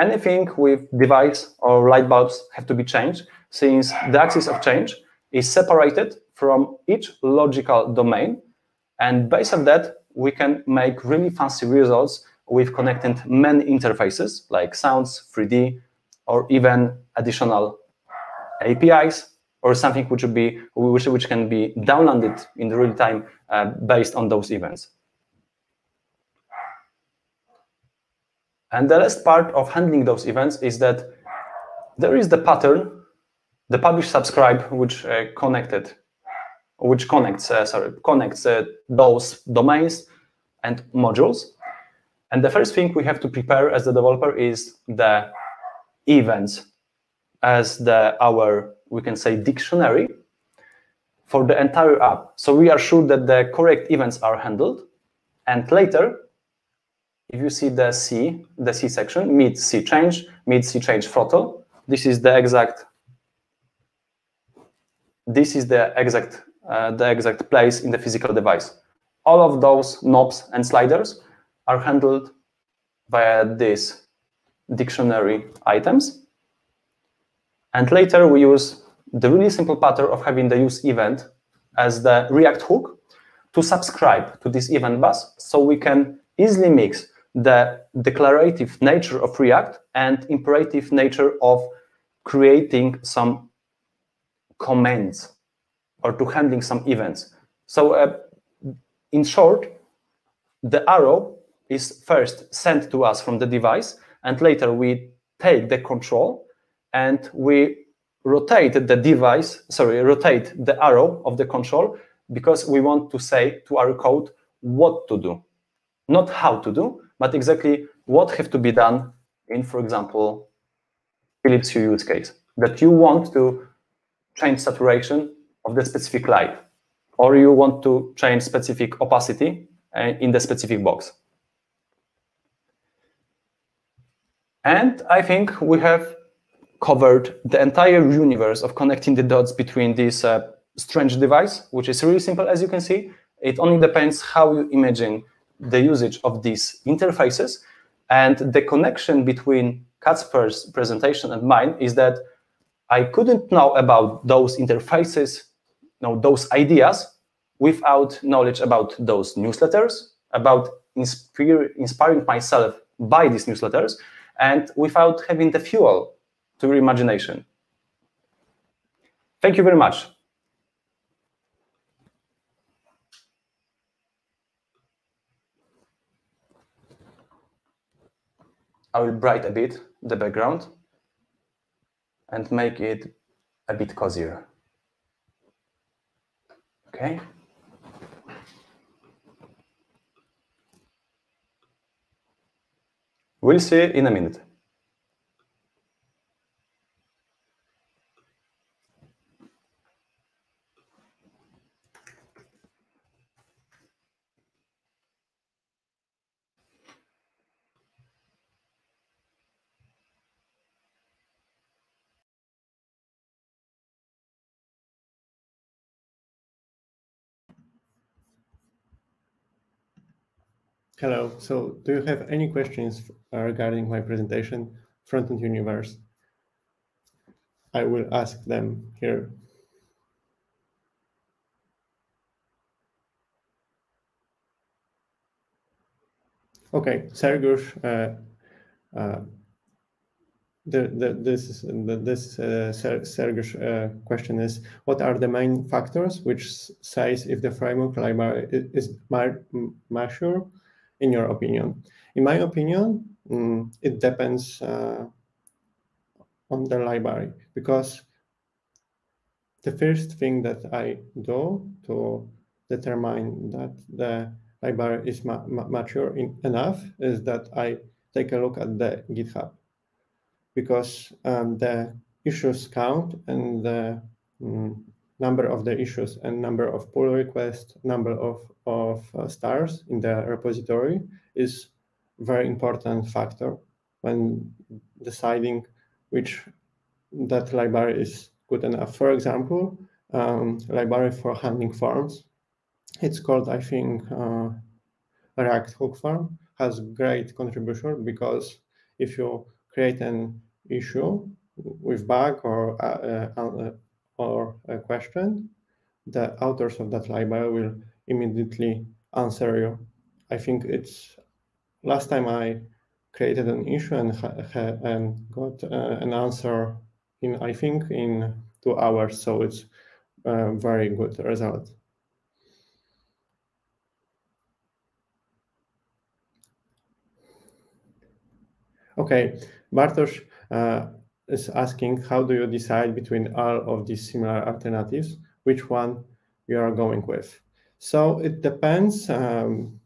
anything with device or light bulbs have to be changed since the axis of change is separated from each logical domain. And based on that, we can make really fancy results with connected many interfaces like sounds, 3D, or even additional APIs or something which would be which, which can be downloaded in real time uh, based on those events. And the last part of handling those events is that there is the pattern, the publish subscribe, which uh, connected, which connects, uh, sorry, connects uh, those domains and modules. And the first thing we have to prepare as the developer is the events as the our we can say dictionary for the entire app. So we are sure that the correct events are handled. And later, if you see the C, the C section, mid C change, mid C change throttle, this is the exact this is the exact uh, the exact place in the physical device. All of those knobs and sliders are handled via these dictionary items. And later we use the really simple pattern of having the use event as the React hook to subscribe to this event bus so we can easily mix the declarative nature of React and imperative nature of creating some commands or to handling some events. So uh, in short, the arrow is first sent to us from the device and later we take the control and we rotate the device, sorry, rotate the arrow of the control because we want to say to our code what to do, not how to do, but exactly what have to be done in, for example, Philips Hue use case, that you want to change saturation of the specific light, or you want to change specific opacity uh, in the specific box. And I think we have covered the entire universe of connecting the dots between this uh, strange device, which is really simple, as you can see. It only depends how you imagine the usage of these interfaces. And the connection between Kacper's presentation and mine is that I couldn't know about those interfaces, you know, those ideas, without knowledge about those newsletters, about inspire, inspiring myself by these newsletters, and without having the fuel to your imagination. Thank you very much. I will bright a bit the background and make it a bit cozier. Okay. We'll see in a minute. Hello. So do you have any questions regarding my presentation, Frontend Universe? I will ask them here. Okay, Sergiusz, uh, uh, the, the, this the, this uh, Sergiusz uh, question is: What are the main factors which says if the framework library is, is mature in your opinion? In my opinion, mm, it depends uh, on the library because the first thing that I do to determine that the library is ma ma mature in, enough is that I take a look at the GitHub because um, the issues count and the um, number of the issues and number of pull requests, number of, of uh, stars in the repository is very important factor when deciding which that library is good enough. For example, um, library for handling forms, it's called, I think, uh, React Hook Form, has great contribution because if you create an issue with bug or uh, uh, or a question, the authors of that library will immediately answer you. I think it's last time I created an issue and, and got uh, an answer in I think in two hours. So it's a very good result. Okay, Bartosz uh, is asking how do you decide between all of these similar alternatives, which one you are going with. So it depends um,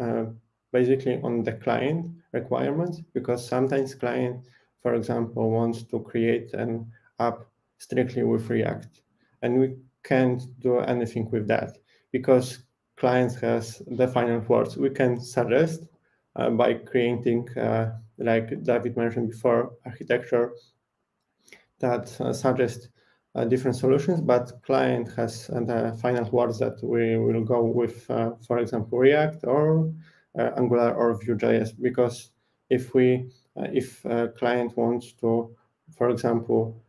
uh, basically on the client requirements because sometimes client, for example, wants to create an app strictly with React and we can't do anything with that because client has the final words. We can suggest uh, by creating uh, like Dawid mentioned before, architecture that uh, suggests uh, different solutions, but client has uh, the final words that we will go with, uh, for example, React or uh, Angular or Vue.js, because if we, if client wants to, for example,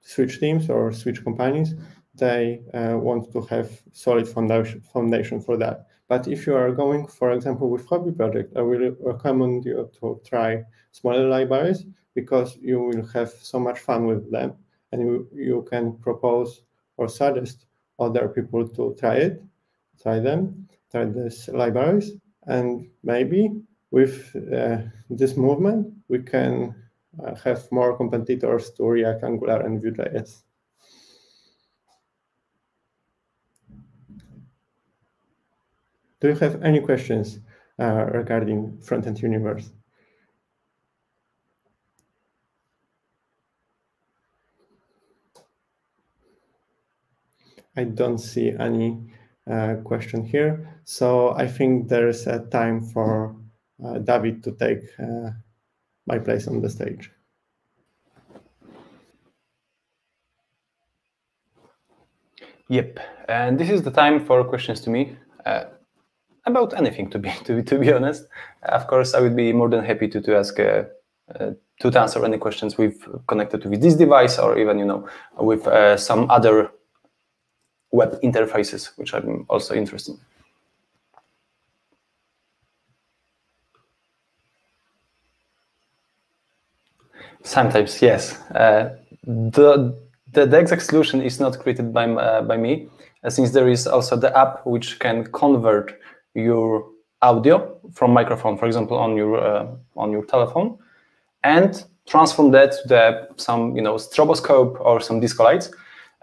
switch teams or switch companies, they want to have solid foundation, foundation for that. But if you are going, for example, with hobby project, I will recommend you to try smaller libraries because you will have so much fun with them and you, you can propose or suggest other people to try it, try them, try these libraries. And maybe with uh, this movement, we can uh, have more competitors to React, Angular, and Vue.js. Do you have any questions uh, regarding front-end universe? I don't see any uh, question here. So I think there's a time for uh, Dawid to take uh, my place on the stage. Yep, and this is the time for questions to me. About anything to be to to be honest. Of course, I would be more than happy to to ask uh, uh, to answer any questions we've connected with this device or even you know with uh, some other web interfaces, which I'm also interested in. Sometimes, yes. Uh, the, the, the exact solution is not created by uh, by me, uh, since there is also the app which can convert your audio from microphone, for example, on your uh, on your telephone, and transform that to the, some you know stroboscope or some disco lights.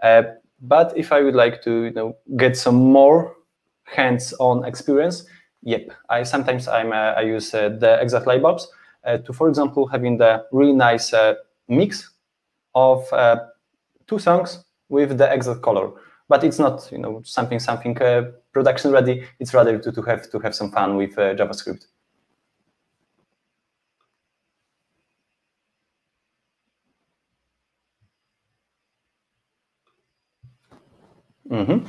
Uh, but if I would like to you know get some more hands-on experience, yep, I sometimes I'm uh, I use uh, the exact light bulbs uh, to, for example, having the really nice uh, mix of two songs with the exact color but it's not you know something something uh, production ready. It's rather to, to have to have some fun with uh, JavaScript. Mm -hmm.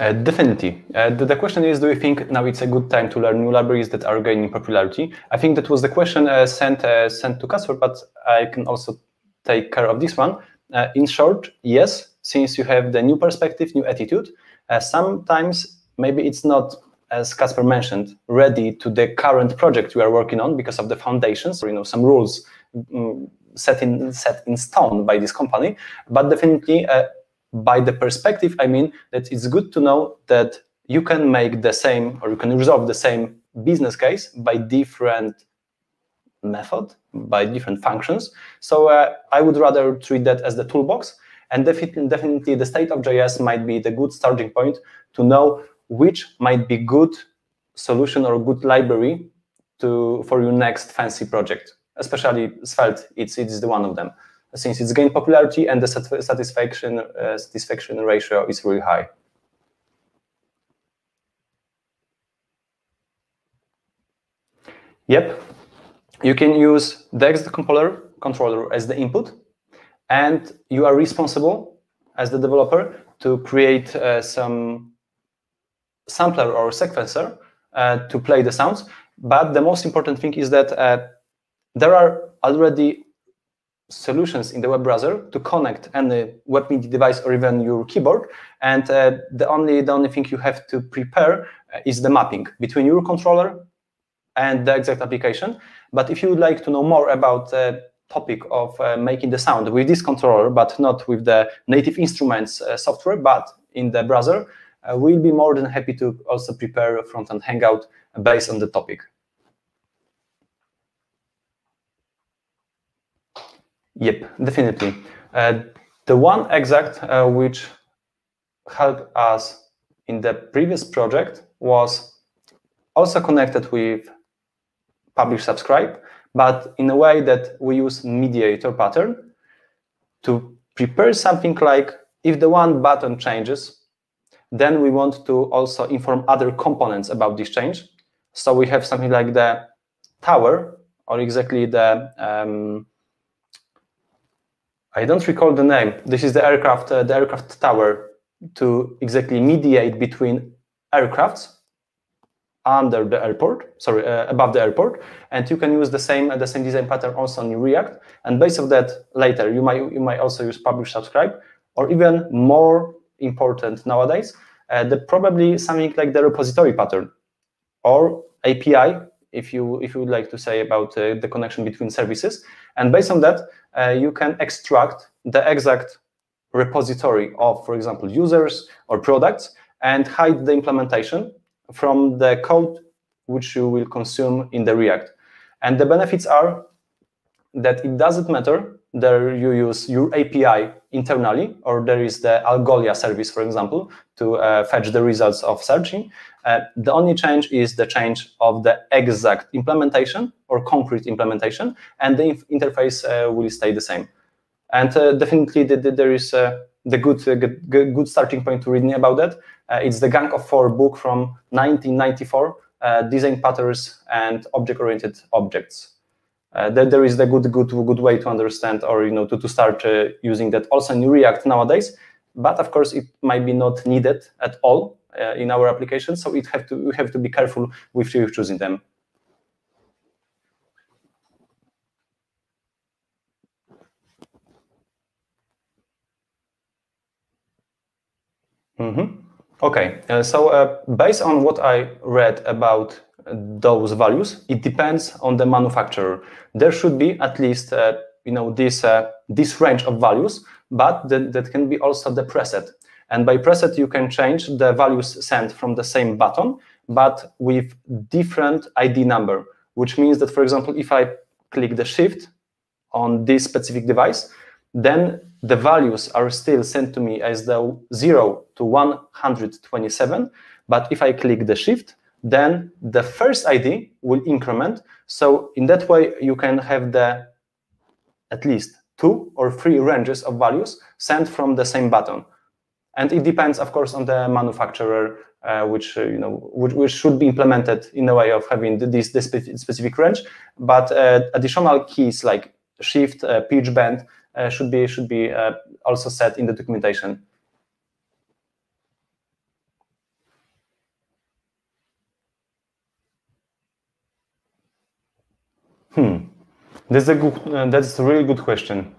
Uh, definitely. Uh, the, the, question is, do you think now it's a good time to learn new libraries that are gaining popularity? I think that was the question uh, sent uh, sent to Kacper, but I can also take care of this one. Uh, in short, yes, since you have the new perspective, new attitude. Uh, sometimes maybe it's not, as Kacper mentioned, ready to the current project we are working on because of the foundations or you know some rules um, set in set in stone by this company. But definitely, uh, by the perspective, I mean that it's good to know that you can make the same or you can resolve the same business case by different method by different functions. So uh, I would rather treat that as the toolbox and definitely, definitely the state of JS might be the good starting point to know which might be good solution or good library to for your next fancy project. Especially Svelte, it's it's the one of them since it's gained popularity and the satisfaction uh, satisfaction ratio is really high. Yep, you can use the exec compiler controller as the input, and you are responsible as the developer to create uh, some sampler or sequencer uh, to play the sounds. But the most important thing is that uh, there are already solutions in the web browser to connect any web MIDI device or even your keyboard. And uh, the only the only thing you have to prepare is the mapping between your controller and the exact application. But if you would like to know more about the topic of uh, making the sound with this controller, but not with the native instruments uh, software, but in the browser, uh, we'll be more than happy to also prepare a front-end hangout based on the topic. Yep, definitely. Uh, the one exact uh, which helped us in the previous project was also connected with publish subscribe, but in a way that we use mediator pattern to prepare something like if the one button changes, then we want to also inform other components about this change. So we have something like the tower or exactly the um, I don't recall the name. This is the aircraft, uh, the aircraft tower to exactly mediate between aircrafts under the airport, sorry, uh, above the airport, and you can use the same uh, the same design pattern also in React. And based on that, later you might you might also use publish subscribe, or even more important nowadays, uh, the probably something like the repository pattern or API if you if you would like to say about uh, the connection between services. And based on that, uh, you can extract the exact repository of, for example, users or products and hide the implementation from the code which you will consume in the React. And the benefits are that it doesn't matter there you use your API internally, or there is the Algolia service, for example, to uh, fetch the results of searching. Uh, the only change is the change of the exact implementation or concrete implementation, and the interface uh, will stay the same. And uh, definitely, the, the, there is uh, the good, uh, good, good starting point to reading about that. it's the Gang of Four book from 1994, Design Patterns and Object-Oriented Objects uh, that there is a good, good, good way to understand or you know to, to start uh, using that also in React nowadays. But of course, it might be not needed at all uh, in our application, so it have to we have to be careful with choosing them. Mm -hmm. Okay, uh, so uh, based on what I read about those values, it depends on the manufacturer. There should be at least uh, you know this uh, this range of values, but that, that can be also the preset. And by preset, you can change the values sent from the same button, but with different ID number, which means that, for example, if I click the shift on this specific device, then the values are still sent to me as the 0 to 127. But if I click the shift, then the first ID will increment. So in that way, you can have the at least two or three ranges of values sent from the same button. And it depends, of course, on the manufacturer, uh, which uh, you know which, which, should be implemented in a way of having this, this specific range. But uh, additional keys like shift, uh, pitch bend should be should be uh, also set in the documentation. Hmm. That's a good. Uh, that's a really good question.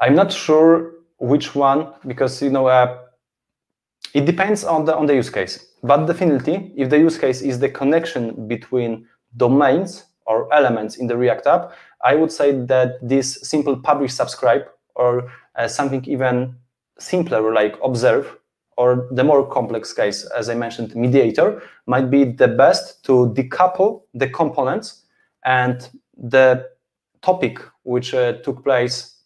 I'm not sure which one because you know uh, it depends on the on the use case. But definitely, if the use case is the connection between domains or elements in the React app, I would say that this simple publish subscribe or uh, something even simpler like observe or the more complex case, as I mentioned, mediator, might be the best to decouple the components and the topic which uh, took place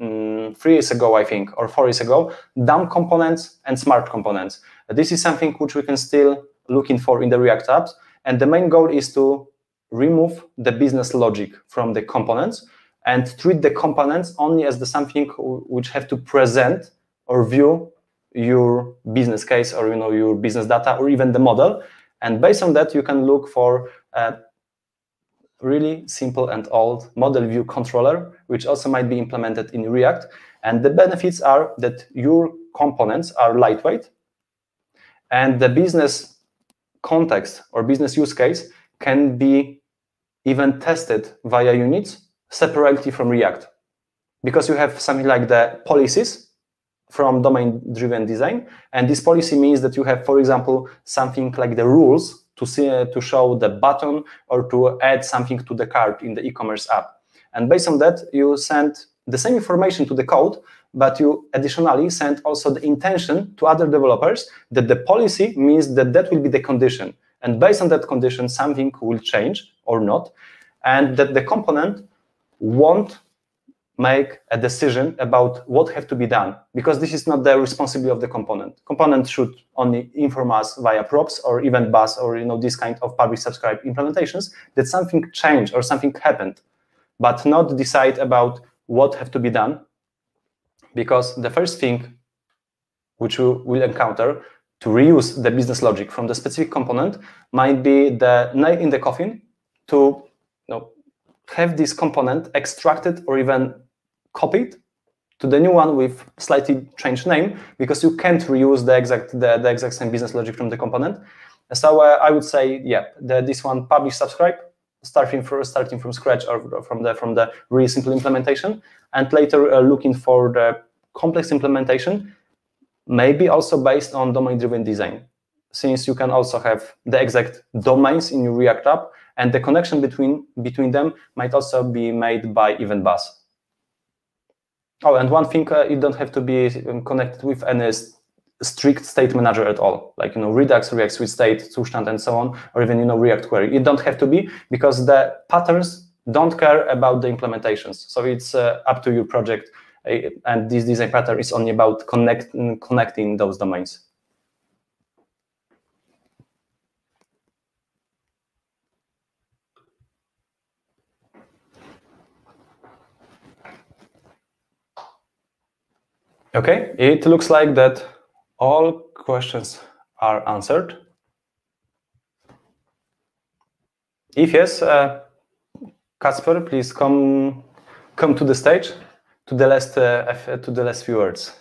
um, three years ago, I think, or four years ago, dumb components and smart components. This is something which we can still looking for in the React apps. And the main goal is to remove the business logic from the components and treat the components only as the something which have to present or view your business case or you know your business data or even the model. And based on that you can look for a really simple and old model view controller which also might be implemented in react. And the benefits are that your components are lightweight. And the business context or business use case can be even tested via units separately from React. Because you have something like the policies from domain-driven design, and this policy means that you have, for example, something like the rules to see to show the button or to add something to the cart in the e-commerce app. And based on that, you send the same information to the code, but you additionally send also the intention to other developers that the policy means that that will be the condition. And based on that condition, something will change or not, and that the component won't make a decision about what have to be done because this is not the responsibility of the component. Component should only inform us via props or even bus or you know this kind of publish subscribe implementations that something changed or something happened, but not decide about what have to be done because the first thing which we will encounter to reuse the business logic from the specific component might be the nail in the coffin to you know, have this component extracted or even copied to the new one with slightly changed name because you can't reuse the exact the, the exact same business logic from the component. So uh, I would say, yeah, the, this one publish subscribe starting from starting from scratch or from the from the really simple implementation, and later uh, looking for the complex implementation, maybe also based on domain-driven design, since you can also have the exact domains in your React app and the connection between between them might also be made by event bus. Oh, and one thing, uh, it don't have to be um, connected with any strict state manager at all, like you know Redux, React Sweet State, Zustand, and so on, or even you know React Query. It don't have to be because the patterns don't care about the implementations. So it's uh, up to your project, uh, and this design pattern is only about connect, connecting those domains. Okay, it looks like that all questions are answered. If yes, uh, Kacper, please come come to the stage to the last uh, to the last few words.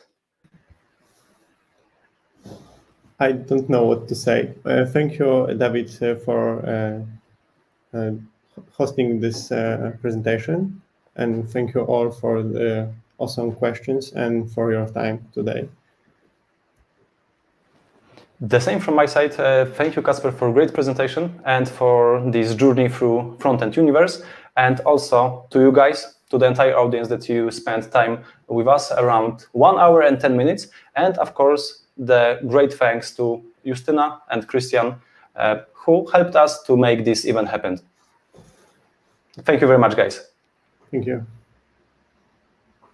I don't know what to say. Uh, thank you, Dawid, uh, for uh, uh, hosting this presentation, and thank you all for the awesome questions and for your time today. The same from my side. Uh, thank you, Kacper, for a great presentation and for this journey through front-end universe. And also to you guys, to the entire audience that you spent time with us around one hour and 10 minutes. And of course, the great thanks to Justyna and Christian, uh, who helped us to make this event happen. Thank you very much, guys. Thank you.